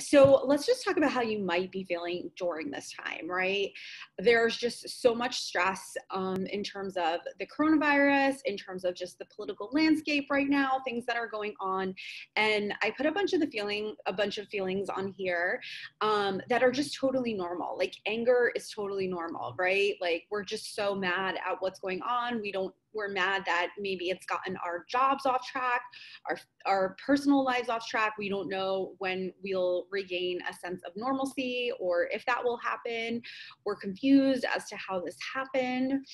so let's just talk about how you might be feeling during this time, right? There's just so much stress um, in terms of the coronavirus, in terms of just the political landscape right now, things that are going on. And I put a bunch of the feeling, a bunch of feelings on here um, that are just totally normal. Like anger is totally normal, right? Like we're just so mad at what's going on. We don't we're mad that maybe it's gotten our jobs off track, our, our personal lives off track. We don't know when we'll regain a sense of normalcy or if that will happen. We're confused as to how this happened.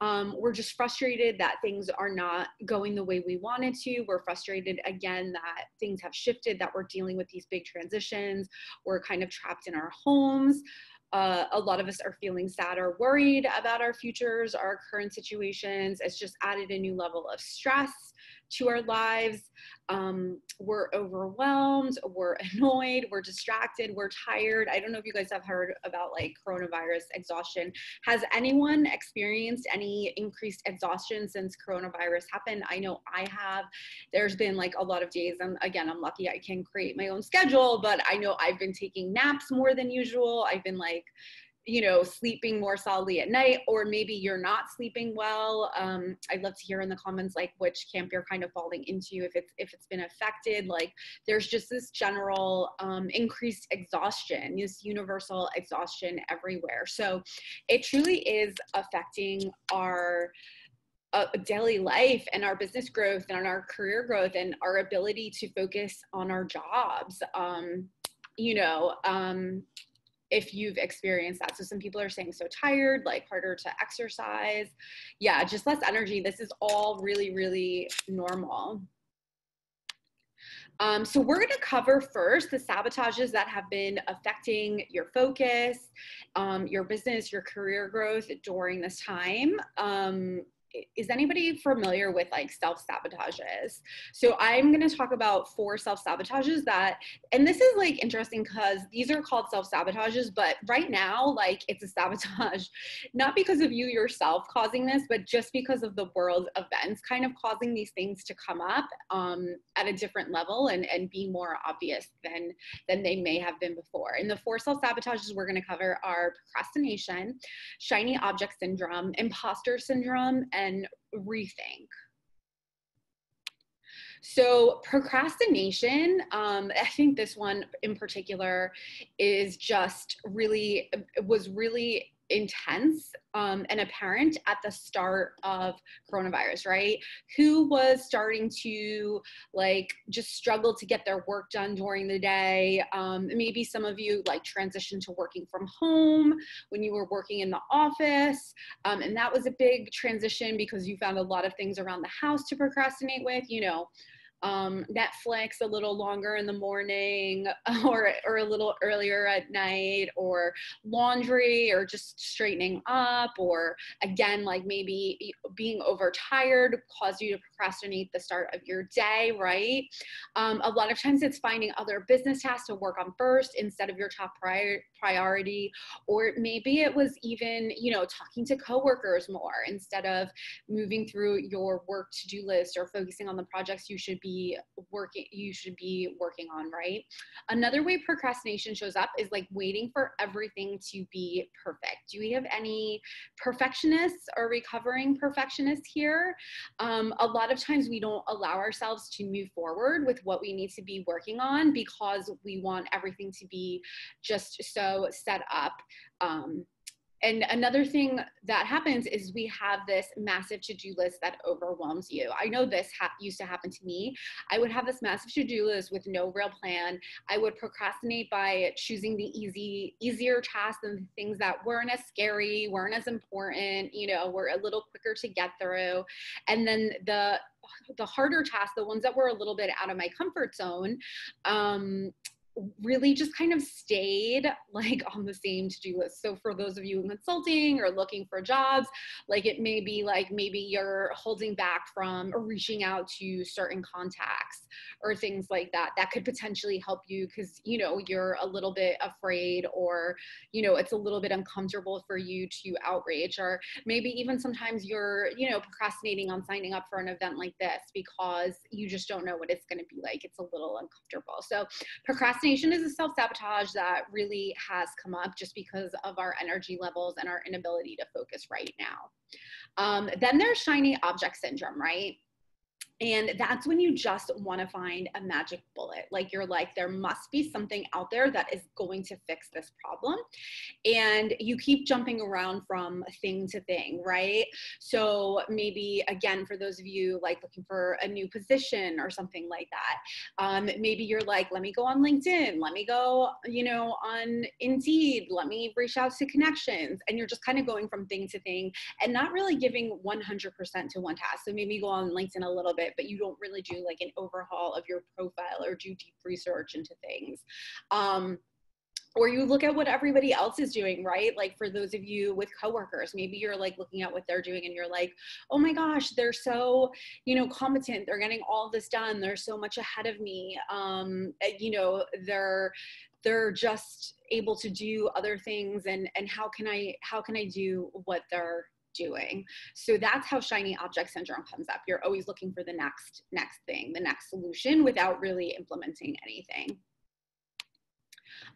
Um, we're just frustrated that things are not going the way we wanted to. We're frustrated again that things have shifted, that we're dealing with these big transitions. We're kind of trapped in our homes. Uh, a lot of us are feeling sad or worried about our futures, our current situations. It's just added a new level of stress to our lives. Um, we're overwhelmed, we're annoyed, we're distracted, we're tired. I don't know if you guys have heard about like coronavirus exhaustion. Has anyone experienced any increased exhaustion since coronavirus happened? I know I have. There's been like a lot of days, and again, I'm lucky I can create my own schedule, but I know I've been taking naps more than usual. I've been like, you know, sleeping more solidly at night, or maybe you're not sleeping well. Um, I'd love to hear in the comments like which camp you're kind of falling into, if it's if it's been affected. Like there's just this general um, increased exhaustion, this universal exhaustion everywhere. So it truly is affecting our uh, daily life and our business growth and our career growth and our ability to focus on our jobs. Um, you know, um, if you've experienced that. So some people are saying so tired, like harder to exercise. Yeah, just less energy. This is all really, really normal. Um, so we're going to cover first the sabotages that have been affecting your focus, um, your business, your career growth during this time. Um, is anybody familiar with like self sabotages? So I'm going to talk about four self sabotages that, and this is like interesting because these are called self sabotages, but right now, like it's a sabotage, not because of you yourself causing this, but just because of the world events kind of causing these things to come up um, at a different level and, and be more obvious than, than they may have been before. And the four self sabotages we're going to cover are procrastination, shiny object syndrome, imposter syndrome, and rethink. So procrastination, um, I think this one in particular is just really was really intense um, and apparent at the start of coronavirus, right? Who was starting to like just struggle to get their work done during the day. Um, maybe some of you like transitioned to working from home when you were working in the office. Um, and that was a big transition because you found a lot of things around the house to procrastinate with, you know um, Netflix a little longer in the morning or, or a little earlier at night or laundry or just straightening up or again like maybe being overtired caused you to procrastinate the start of your day right? Um, a lot of times it's finding other business tasks to work on first instead of your top prior, priority or maybe it was even you know talking to coworkers more instead of moving through your work to-do list or focusing on the projects you should be be working you should be working on right? Another way procrastination shows up is like waiting for everything to be perfect. Do we have any perfectionists or recovering perfectionists here? Um, a lot of times we don't allow ourselves to move forward with what we need to be working on because we want everything to be just so set up um, and another thing that happens is we have this massive to-do list that overwhelms you. I know this ha- used to happen to me. I would have this massive to-do list with no real plan. I would procrastinate by choosing the easy easier tasks and things that weren't as scary weren't as important you know were a little quicker to get through. And then the the harder tasks the ones that were a little bit out of my comfort zone um, really just kind of stayed like on the same to-do list. So for those of you in consulting or looking for jobs, like it may be like maybe you're holding back from or reaching out to certain contacts or things like that. That could potentially help you because you know you're a little bit afraid or you know it's a little bit uncomfortable for you to outrage or maybe even sometimes you're you know procrastinating on signing up for an event like this because you just don't know what it's going to be like. It's a little uncomfortable. So procrastinating procrastination is a self sabotage that really has come up just because of our energy levels and our inability to focus right now. Um, then there's shiny object syndrome, right? And that's when you just want to find a magic bullet. Like you're like, there must be something out there that is going to fix this problem. And you keep jumping around from thing to thing, right? So maybe, again, for those of you like looking for a new position or something like that, um, maybe you're like, let me go on LinkedIn, let me go, you know, on Indeed, let me reach out to connections. And you're just kind of going from thing to thing and not really giving 100% to one task. So maybe go on LinkedIn a little bit it, but you don't really do like an overhaul of your profile or do deep research into things. Um, or you look at what everybody else is doing, right? Like for those of you with coworkers, maybe you're like looking at what they're doing and you're like, oh my gosh, they're so, you know, competent. They're getting all this done. They're so much ahead of me. Um, eh, you know, they're they're just able to do other things and and how can I how can I do what they're doing. So that's how shiny object syndrome comes up. You're always looking for the next next thing, the next solution without really implementing anything.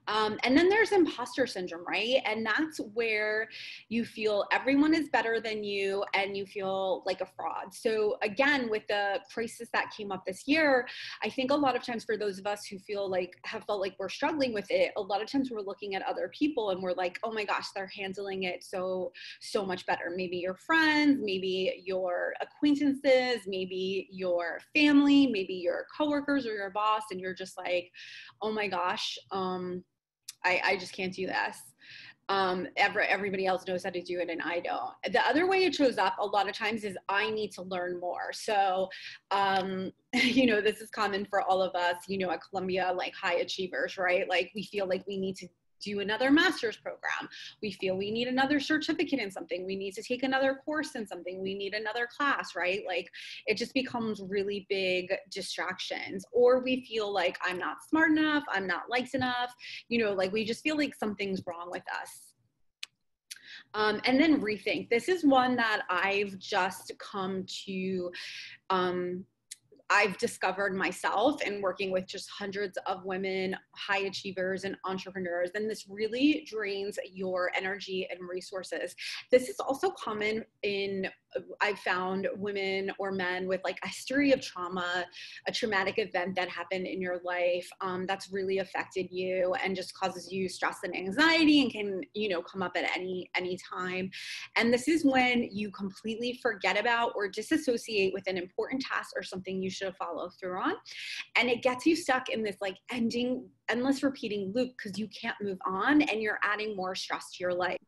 Um, and then there's imposter syndrome, right? And that's where you feel everyone is better than you and you feel like a fraud. So, again, with the crisis that came up this year, I think a lot of times for those of us who feel like have felt like we're struggling with it, a lot of times we're looking at other people and we're like, oh my gosh, they're handling it so, so much better. Maybe your friends, maybe your acquaintances, maybe your family, maybe your coworkers or your boss, and you're just like, oh my gosh, um, I, I just can't do this. Um, every, everybody else knows how to do it and I don't. The other way it shows up a lot of times is I need to learn more. So, um, you know, this is common for all of us, you know, at Columbia, like high achievers, right? Like we feel like we need to do another master's program. We feel we need another certificate in something. We need to take another course in something. We need another class, right? Like it just becomes really big distractions. Or we feel like I'm not smart enough, I'm not liked enough, you know, like we just feel like something's wrong with us. Um, and then rethink. This is one that I've just come to um, I've discovered myself in working with just hundreds of women, high achievers, and entrepreneurs. And this really drains your energy and resources. This is also common in I've found women or men with like a history of trauma, a traumatic event that happened in your life um, that's really affected you and just causes you stress and anxiety and can you know come up at any any time. And this is when you completely forget about or disassociate with an important task or something you should follow through on, and it gets you stuck in this like ending endless repeating loop because you can't move on and you're adding more stress to your life.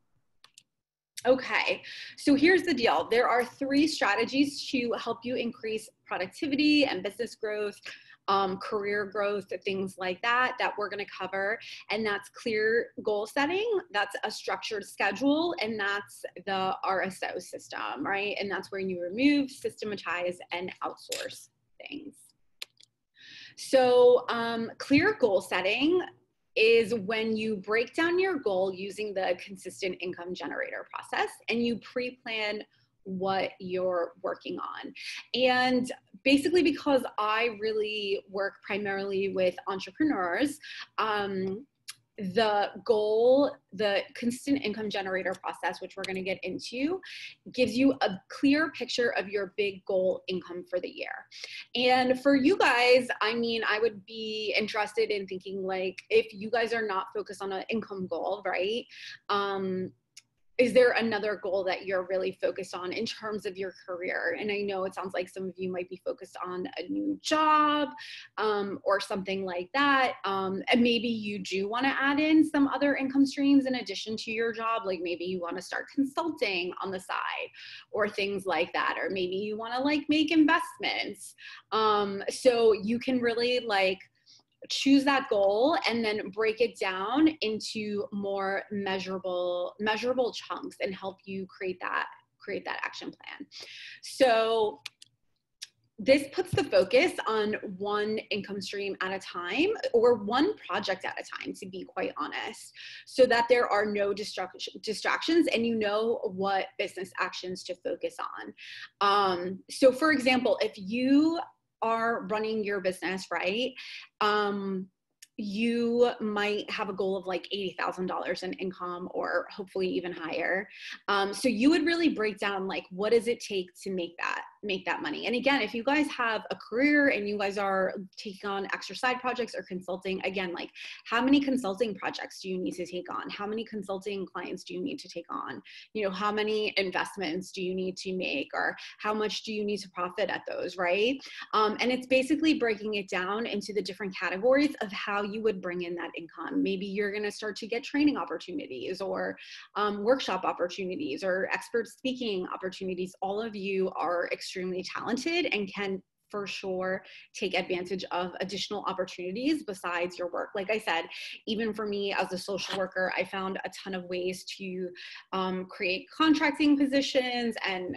Okay, so here's the deal. There are three strategies to help you increase productivity and business growth, um, career growth, things like that, that we're gonna cover. And that's clear goal setting, that's a structured schedule, and that's the RSO system, right? And that's where you remove, systematize, and outsource things. So um, clear goal setting is when you break down your goal using the consistent income generator process and you pre-plan what you're working on. And basically, because I really work primarily with entrepreneurs, um, the goal, the constant income generator process, which we're going to get into, gives you a clear picture of your big goal income for the year. And for you guys, I mean, I would be interested in thinking like if you guys are not focused on an income goal, right? Um, is there another goal that you're really focused on in terms of your career? And I know it sounds like some of you might be focused on a new job um, or something like that. Um, and maybe you do want to add in some other income streams in addition to your job. Like maybe you want to start consulting on the side or things like that. Or maybe you want to like make investments. Um, so you can really like choose that goal and then break it down into more measurable measurable chunks and help you create that create that action plan. So this puts the focus on one income stream at a time or one project at a time to be quite honest so that there are no distractions and you know what business actions to focus on. Um, so for example if you are running your business right um, you might have a goal of like $80,000 in income or hopefully even higher. Um, so you would really break down like what does it take to make that make that money. And again, if you guys have a career and you guys are taking on extra side projects or consulting, again, like how many consulting projects do you need to take on? How many consulting clients do you need to take on? You know, how many investments do you need to make or how much do you need to profit at those, right? Um, and it's basically breaking it down into the different categories of how you would bring in that income. Maybe you're going to start to get training opportunities or um, workshop opportunities or expert speaking opportunities. All of you are extremely talented and can for sure take advantage of additional opportunities besides your work. Like I said, even for me as a social worker, I found a ton of ways to um, create contracting positions and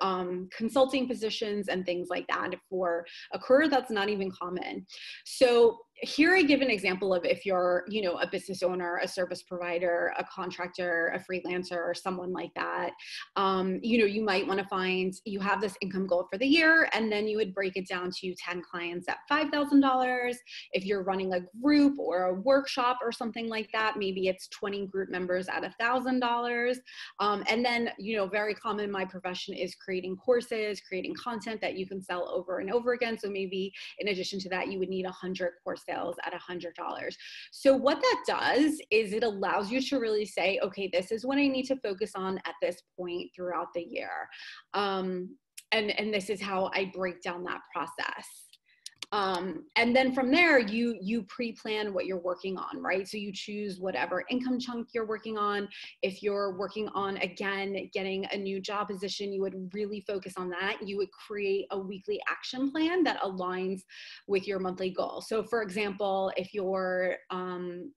um, consulting positions and things like that for a career that's not even common. So here I give an example of if you're, you know, a business owner, a service provider, a contractor, a freelancer, or someone like that. Um, you know, you might want to find you have this income goal for the year, and then you would break it down to 10 clients at $5,000. If you're running a group or a workshop or something like that, maybe it's 20 group members at $1,000. Um, and then, you know, very common in my profession is creating courses, creating content that you can sell over and over again. So maybe in addition to that, you would need 100 courses sales at $100. So, what that does is it allows you to really say, okay, this is what I need to focus on at this point throughout the year. Um, and, and this is how I break down that process um, and then from there you you pre-plan what you're working on right? So you choose whatever income chunk you're working on. If you're working on again getting a new job position you would really focus on that. You would create a weekly action plan that aligns with your monthly goal. So for example if you're um,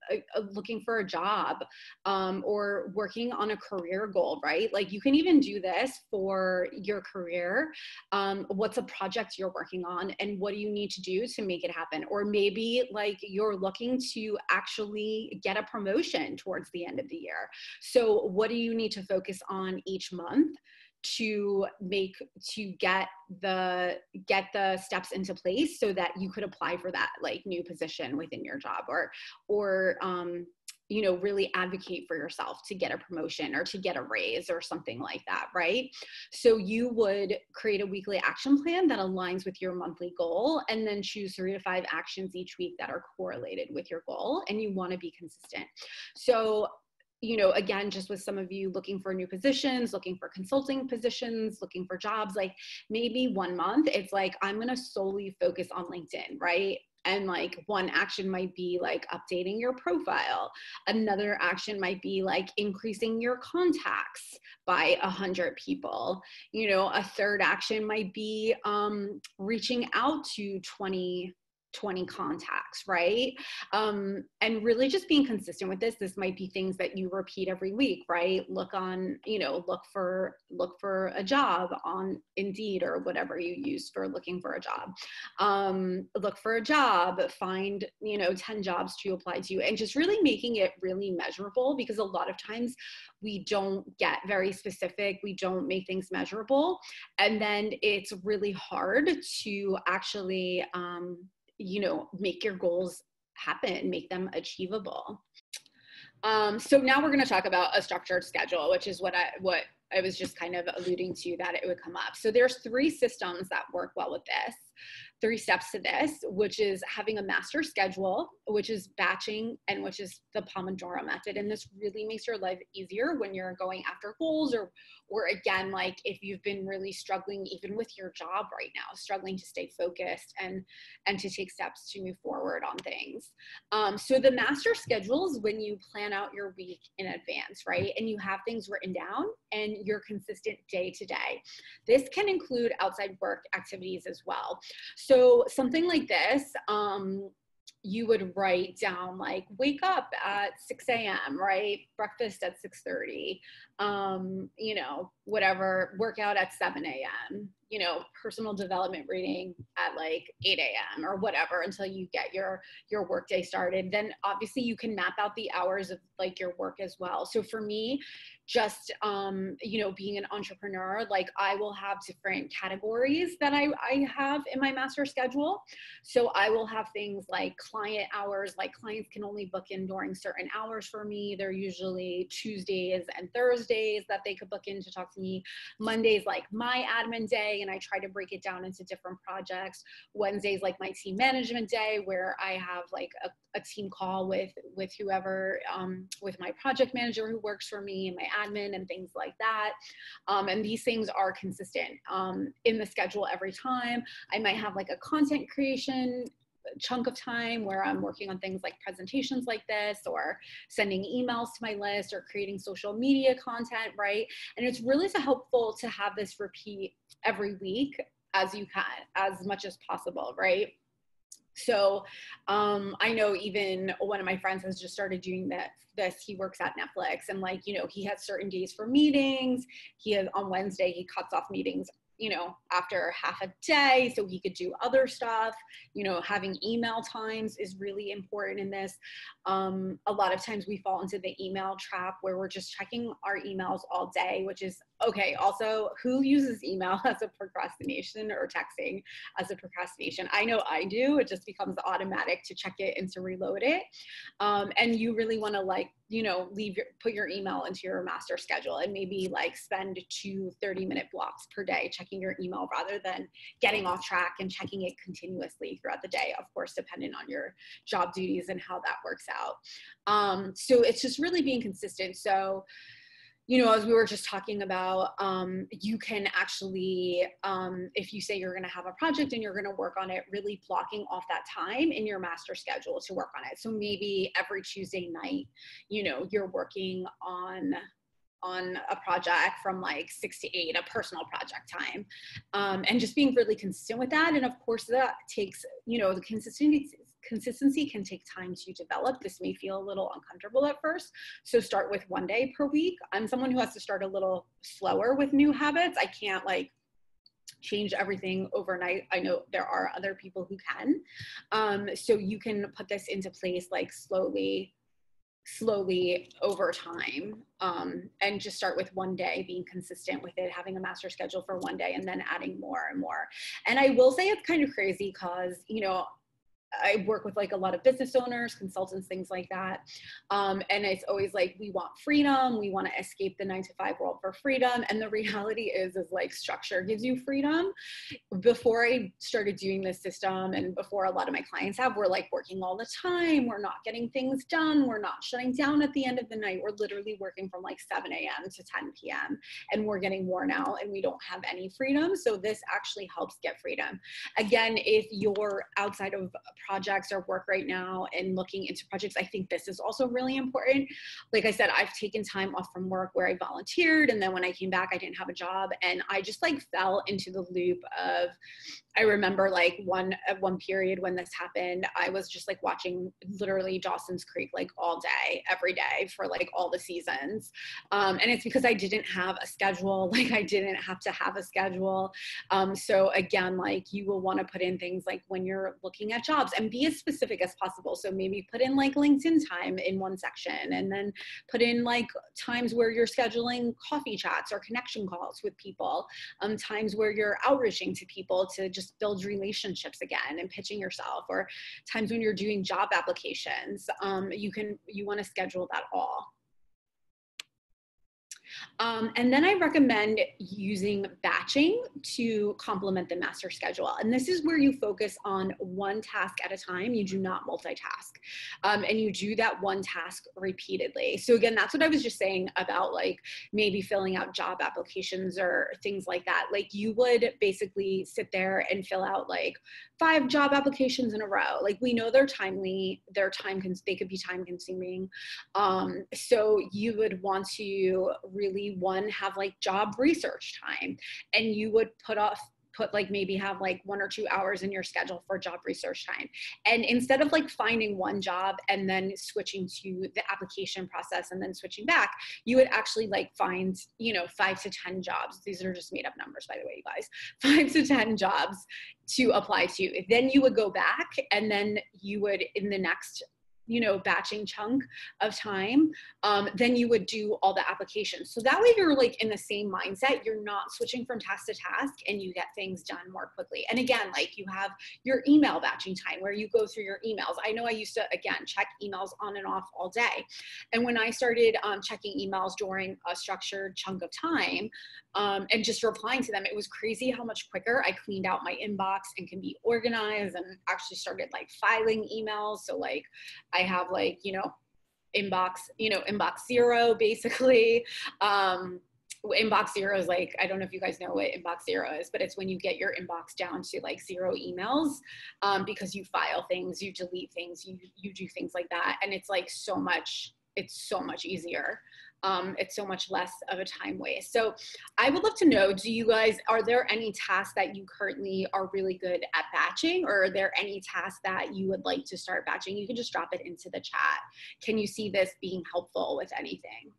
looking for a job um, or working on a career goal right? Like you can even do this for your career. Um, what's a project you're working on and what do you need to do to make it happen. Or maybe like you're looking to actually get a promotion towards the end of the year. So what do you need to focus on each month to make to get the get the steps into place so that you could apply for that like new position within your job? Or or um you know really advocate for yourself to get a promotion or to get a raise or something like that right so you would create a weekly action plan that aligns with your monthly goal and then choose three to five actions each week that are correlated with your goal and you want to be consistent so you know, again, just with some of you looking for new positions, looking for consulting positions, looking for jobs, like maybe one month, it's like, I'm going to solely focus on LinkedIn, right? And like one action might be like updating your profile. Another action might be like increasing your contacts by a hundred people. You know a third action might be um, reaching out to 20 20 contacts, right? Um, and really just being consistent with this. This might be things that you repeat every week, right? Look on, you know, look for look for a job on Indeed or whatever you use for looking for a job. Um, look for a job, find, you know, 10 jobs to apply to, and just really making it really measurable because a lot of times we don't get very specific, we don't make things measurable, and then it's really hard to actually um, you know, make your goals happen, make them achievable. Um, so now we're going to talk about a structured schedule, which is what I what I was just kind of alluding to that it would come up. So there's three systems that work well with this three steps to this, which is having a master schedule, which is batching, and which is the Pomodoro method. And this really makes your life easier when you're going after goals or, or again, like if you've been really struggling even with your job right now, struggling to stay focused and and to take steps to move forward on things. Um, so the master schedule is when you plan out your week in advance, right? And you have things written down and you're consistent day to day. This can include outside work activities as well. Something like this, um, you would write down like wake up at 6 a.m right? Breakfast at 6.30 um, you know whatever workout at 7 a.m you know personal development reading at like 8 a.m or whatever until you get your your workday started then obviously you can map out the hours of like your work as well. So for me just um, you know being an entrepreneur like i will have different categories that I, I have in my master schedule. So i will have things like client hours like clients can only book in during certain hours for me. They're usually tuesdays and thursdays that they could book in to talk to me. Mondays like my admin day and i try to break it down into different projects wednesdays like my team management day where i have like a, a team call with with whoever um, with my project manager who works for me and my admin and things like that. Um, and these things are consistent um, in the schedule every time. I might have like a content creation chunk of time where I'm working on things like presentations like this or sending emails to my list or creating social media content, right? And it's really so helpful to have this repeat every week as you can, as much as possible, right? So um, I know even one of my friends has just started doing that. This he works at Netflix, and like you know, he has certain days for meetings. He has on Wednesday he cuts off meetings you know, after half a day so he could do other stuff. You know, having email times is really important in this. Um, a lot of times we fall into the email trap where we're just checking our emails all day, which is okay. Also, who uses email as a procrastination or texting as a procrastination? I know I do. It just becomes automatic to check it and to reload it. Um, and you really want to like you know leave your put your email into your master schedule and maybe like spend two 30 minute blocks per day checking your email rather than getting off track and checking it continuously throughout the day of course depending on your job duties and how that works out um, so it's just really being consistent so you know, as we were just talking about, um, you can actually, um, if you say you're going to have a project and you're going to work on it, really blocking off that time in your master schedule to work on it. So maybe every Tuesday night, you know, you're working on on a project from like six to eight, a personal project time, um, and just being really consistent with that. And of course, that takes you know the consistency consistency can take time to develop. This may feel a little uncomfortable at first. So start with one day per week. I'm someone who has to start a little slower with new habits. I can't like change everything overnight. I know there are other people who can. Um, so you can put this into place like slowly slowly over time um, and just start with one day being consistent with it having a master schedule for one day and then adding more and more and i will say it's kind of crazy because you know I work with like a lot of business owners, consultants, things like that. Um, and it's always like, we want freedom. We want to escape the nine to five world for freedom. And the reality is, is like structure gives you freedom. Before I started doing this system and before a lot of my clients have, we're like working all the time. We're not getting things done. We're not shutting down at the end of the night. We're literally working from like 7 a.m. to 10 p.m. and we're getting worn out and we don't have any freedom. So this actually helps get freedom. Again, if you're outside of projects or work right now and looking into projects, I think this is also really important. Like I said, I've taken time off from work where I volunteered, and then when I came back, I didn't have a job, and I just like fell into the loop of I remember like one at one period when this happened, I was just like watching literally Dawson's Creek like all day, every day for like all the seasons. Um, and it's because I didn't have a schedule, like I didn't have to have a schedule. Um, so again, like you will want to put in things like when you're looking at jobs and be as specific as possible. So maybe put in like LinkedIn time in one section and then put in like times where you're scheduling coffee chats or connection calls with people, um, times where you're outreaching to people to just build relationships again and pitching yourself or times when you're doing job applications um, you can you want to schedule that all um, and then I recommend using batching to complement the master schedule. And this is where you focus on one task at a time. You do not multitask. Um, and you do that one task repeatedly. So again, that's what I was just saying about like maybe filling out job applications or things like that. Like you would basically sit there and fill out like five job applications in a row. Like we know they're timely, they're time, they could be time consuming. Um, so you would want to really one have like job research time and you would put off put like maybe have like one or two hours in your schedule for job research time. And instead of like finding one job and then switching to the application process and then switching back you would actually like find you know five to ten jobs. These are just made up numbers by the way you guys. Five to ten jobs to apply to. Then you would go back and then you would in the next you know batching chunk of time um, then you would do all the applications. So that way you're like in the same mindset. You're not switching from task to task and you get things done more quickly. And again like you have your email batching time where you go through your emails. I know i used to again check emails on and off all day. And when i started um, checking emails during a structured chunk of time um, and just replying to them it was crazy how much quicker i cleaned out my inbox and can be organized and actually started like filing emails. So like I have like, you know, inbox, you know, inbox zero basically. Um, inbox zero is like i don't know if you guys know what inbox zero is but it's when you get your inbox down to like zero emails um, because you file things you delete things you you do things like that and it's like so much it's so much easier um, it's so much less of a time waste. So I would love to know, do you guys, are there any tasks that you currently are really good at batching or are there any tasks that you would like to start batching? You can just drop it into the chat. Can you see this being helpful with anything?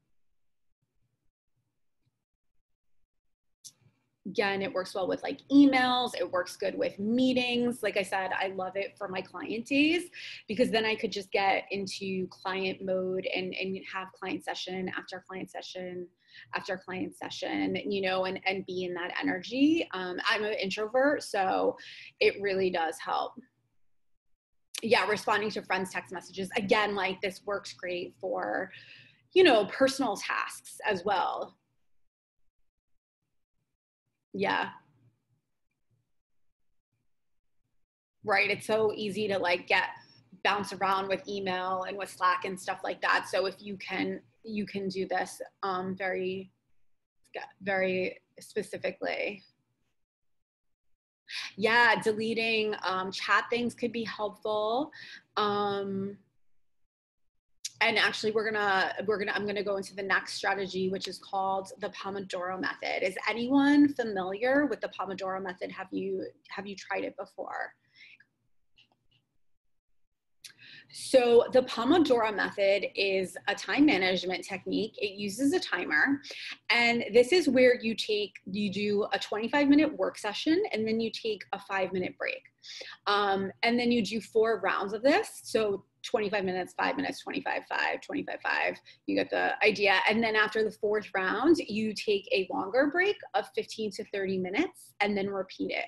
Again, it works well with like emails. It works good with meetings. Like I said, I love it for my client days because then I could just get into client mode and, and have client session after client session after client session, you know, and, and be in that energy. Um, I'm an introvert, so it really does help yeah responding to friends text messages again like this works great for you know personal tasks as well yeah. Right. It's so easy to like get bounce around with email and with Slack and stuff like that. So if you can, you can do this um, very, very specifically. Yeah, deleting um, chat things could be helpful. Um, and actually we're gonna we're gonna i'm gonna go into the next strategy which is called the pomodoro method is anyone familiar with the pomodoro method have you have you tried it before so the Pomodoro method is a time management technique. It uses a timer. And this is where you take, you do a 25 minute work session and then you take a five minute break. Um, and then you do four rounds of this. So 25 minutes, five minutes, 25, five, 25, five. You get the idea. And then after the fourth round, you take a longer break of 15 to 30 minutes and then repeat it.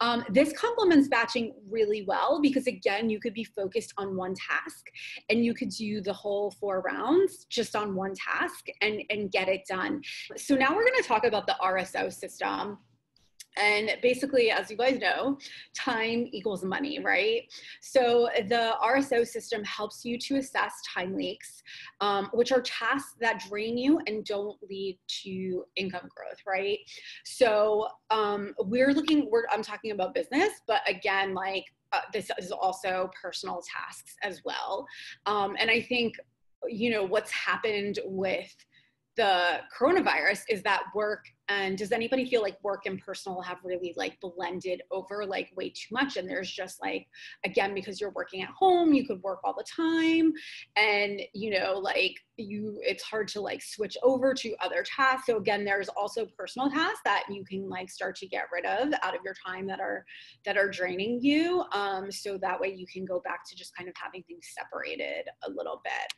Um, this complements batching really well because, again, you could be focused on one task and you could do the whole four rounds just on one task and, and get it done. So now we're going to talk about the RSO system. And basically, as you guys know, time equals money, right? So the RSO system helps you to assess time leaks, um, which are tasks that drain you and don't lead to income growth, right? So um, we're looking, we're, I'm talking about business, but again, like uh, this is also personal tasks as well. Um, and I think, you know, what's happened with the coronavirus is that work and does anybody feel like work and personal have really like blended over like way too much? And there's just like again because you're working at home you could work all the time and you know like you it's hard to like switch over to other tasks. So again there's also personal tasks that you can like start to get rid of out of your time that are that are draining you um, so that way you can go back to just kind of having things separated a little bit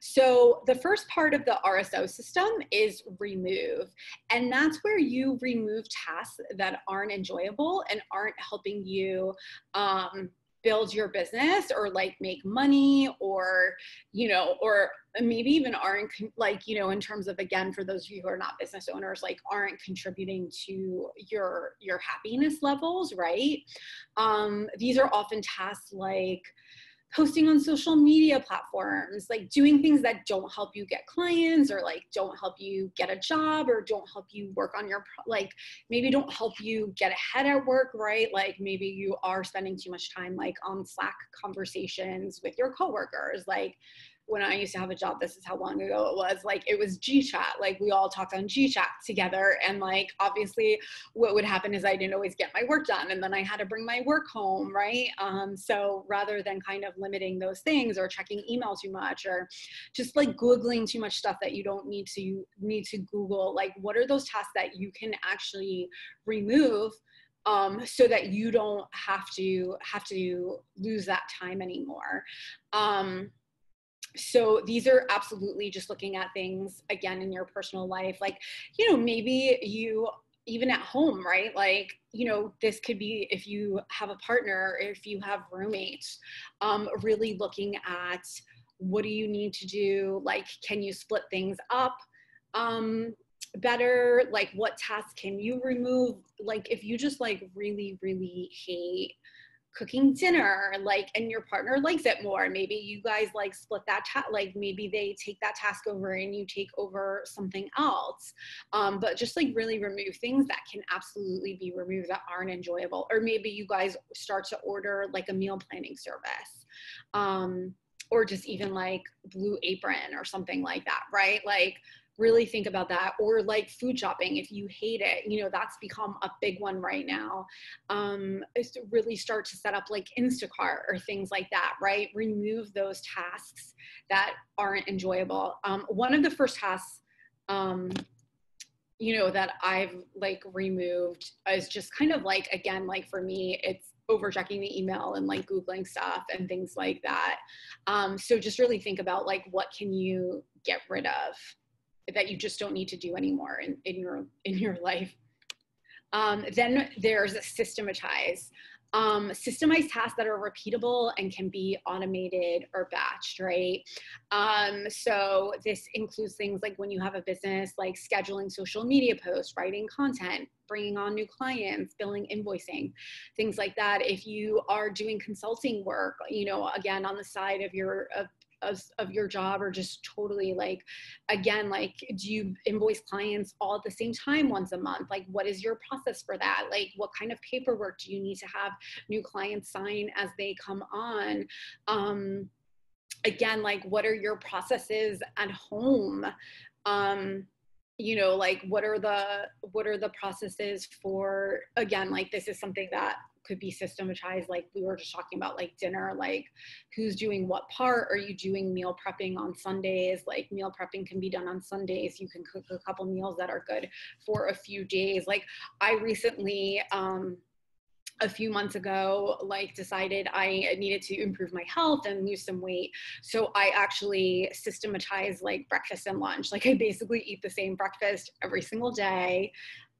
so the first part of the RSO system is remove. And that's where you remove tasks that aren't enjoyable and aren't helping you um, build your business or like make money or you know or maybe even aren't like you know in terms of again for those of you who are not business owners like aren't contributing to your your happiness levels right um these are often tasks like posting on social media platforms, like doing things that don't help you get clients or like don't help you get a job or don't help you work on your, like maybe don't help you get ahead at work, right? Like maybe you are spending too much time like on Slack conversations with your coworkers. Like when I used to have a job, this is how long ago it was. Like it was GChat. Like we all talked on GChat together. And like obviously what would happen is I didn't always get my work done and then I had to bring my work home, right? Um, so rather than kind of limiting those things or checking email too much or just like Googling too much stuff that you don't need to need to Google, like what are those tasks that you can actually remove um, so that you don't have to have to lose that time anymore. Um, so these are absolutely just looking at things again in your personal life like you know maybe you even at home right? Like you know this could be if you have a partner if you have roommates um, really looking at what do you need to do? Like can you split things up um, better? Like what tasks can you remove? Like if you just like really really hate cooking dinner like and your partner likes it more. Maybe you guys like split that like maybe they take that task over and you take over something else. Um, but just like really remove things that can absolutely be removed that aren't enjoyable. Or maybe you guys start to order like a meal planning service um, or just even like blue apron or something like that right? Like really think about that or like food shopping if you hate it you know that's become a big one right now. Um is to really start to set up like instacart or things like that right? Remove those tasks that aren't enjoyable. Um one of the first tasks um you know that i've like removed is just kind of like again like for me it's over checking the email and like googling stuff and things like that. Um, so just really think about like what can you get rid of that you just don't need to do anymore in, in your in your life. Um, then there's systematize. Um, systemized tasks that are repeatable and can be automated or batched, right? Um, so this includes things like when you have a business, like scheduling social media posts, writing content, bringing on new clients, billing, invoicing, things like that. If you are doing consulting work, you know, again on the side of your of of, of your job or just totally like again like do you invoice clients all at the same time once a month? Like what is your process for that? Like what kind of paperwork do you need to have new clients sign as they come on? Um again like what are your processes at home? Um you know like what are the what are the processes for again like this is something that could be systematized like we were just talking about like dinner like who's doing what part? Are you doing meal prepping on sundays? Like meal prepping can be done on sundays. You can cook a couple meals that are good for a few days. Like i recently um a few months ago like decided i needed to improve my health and lose some weight. So i actually systematized like breakfast and lunch. Like i basically eat the same breakfast every single day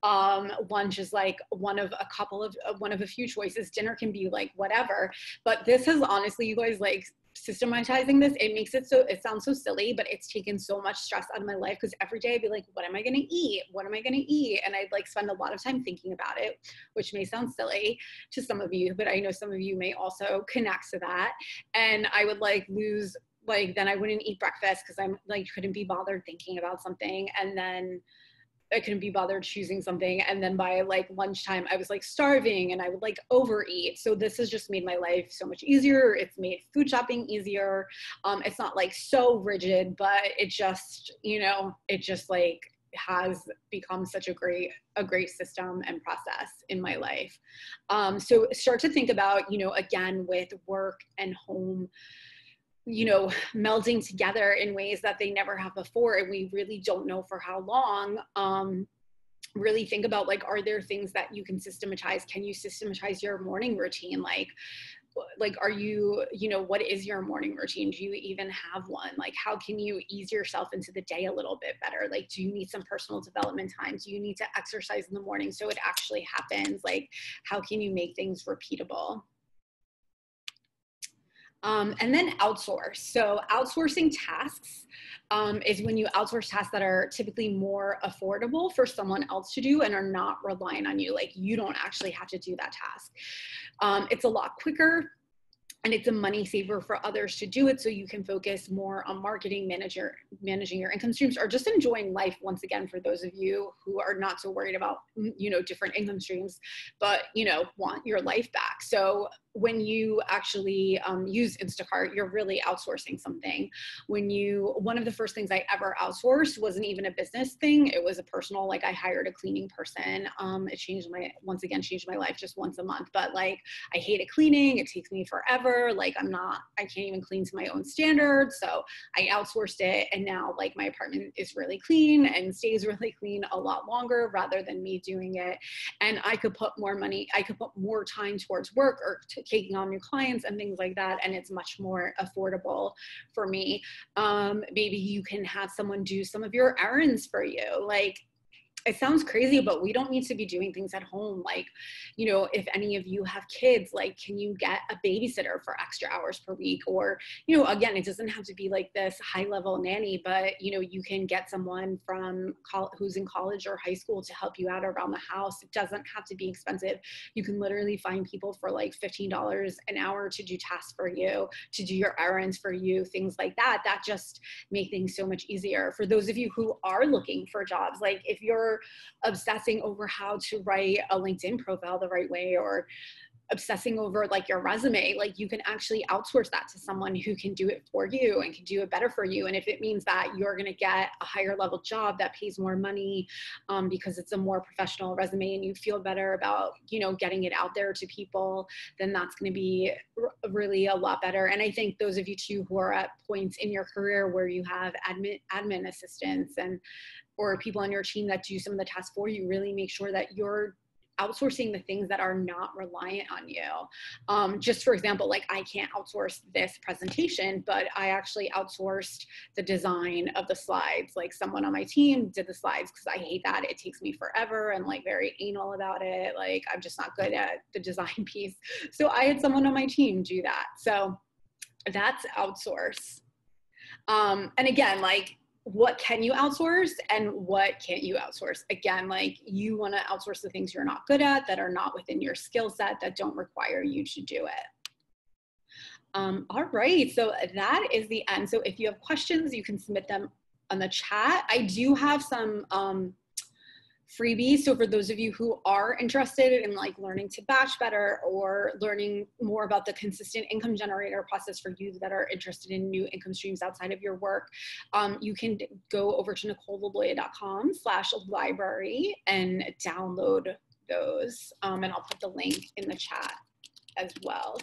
um, lunch is like one of a couple of uh, one of a few choices. Dinner can be like whatever. But this has honestly, you guys like systematizing this it makes it so it sounds so silly but it's taken so much stress out of my life because every day i'd be like what am i going to eat what am i going to eat and i'd like spend a lot of time thinking about it which may sound silly to some of you but i know some of you may also connect to that and i would like lose like then i wouldn't eat breakfast because i'm like couldn't be bothered thinking about something and then I couldn't be bothered choosing something. And then by like lunchtime, I was like starving and I would like overeat. So this has just made my life so much easier. It's made food shopping easier. Um, it's not like so rigid, but it just, you know, it just like has become such a great a great system and process in my life um, so start to think about you know again with work and home you know melding together in ways that they never have before and we really don't know for how long um, really think about like are there things that you can systematize? Can you systematize your morning routine? Like like are you you know what is your morning routine? Do you even have one? Like how can you ease yourself into the day a little bit better? Like do you need some personal development time? Do you need to exercise in the morning so it actually happens? Like how can you make things repeatable um, and then outsource. So outsourcing tasks um, is when you outsource tasks that are typically more affordable for someone else to do and are not relying on you. Like you don't actually have to do that task. Um, it's a lot quicker and it's a money saver for others to do it so you can focus more on marketing manager managing your income streams or just enjoying life once again for those of you who are not so worried about you know different income streams but you know want your life back so when you actually um, use Instacart, you're really outsourcing something. When you, one of the first things I ever outsourced wasn't even a business thing. It was a personal, like I hired a cleaning person. Um, it changed my, once again, changed my life just once a month. But like, I hate hated cleaning. It takes me forever. Like, I'm not, I can't even clean to my own standards. So I outsourced it. And now, like, my apartment is really clean and stays really clean a lot longer rather than me doing it. And I could put more money, I could put more time towards work or to taking on new clients and things like that. And it's much more affordable for me. Um, maybe you can have someone do some of your errands for you. Like it sounds crazy, but we don't need to be doing things at home. Like, you know, if any of you have kids, like, can you get a babysitter for extra hours per week? Or, you know, again, it doesn't have to be like this high level nanny, but, you know, you can get someone from col- who's in college or high school to help you out around the house. It doesn't have to be expensive. You can literally find people for like $15 an hour to do tasks for you, to do your errands for you, things like that. That just make things so much easier. For those of you who are looking for jobs, like if you're obsessing over how to write a LinkedIn profile the right way or obsessing over like your resume like you can actually outsource that to someone who can do it for you and can do it better for you. And if it means that you're going to get a higher level job that pays more money um, because it's a more professional resume and you feel better about you know getting it out there to people then that's going to be r- really a lot better. And i think those of you too who are at points in your career where you have admin admin assistants and or people on your team that do some of the tasks for you really make sure that you're outsourcing the things that are not reliant on you. Um, just for example, like I can't outsource this presentation, but I actually outsourced the design of the slides. Like someone on my team did the slides because I hate that. It takes me forever and like very anal about it. Like I'm just not good at the design piece. So I had someone on my team do that. So that's outsource. Um, and again, like what can you outsource and what can't you outsource? Again like you want to outsource the things you're not good at that are not within your skill set that don't require you to do it. Um, all right so that is the end. So if you have questions you can submit them on the chat. I do have some um, freebie. So for those of you who are interested in like learning to batch better or learning more about the consistent income generator process for you that are interested in new income streams outside of your work, um, you can go over to nicoleliloia.com slash library and download those. Um, and I'll put the link in the chat as well.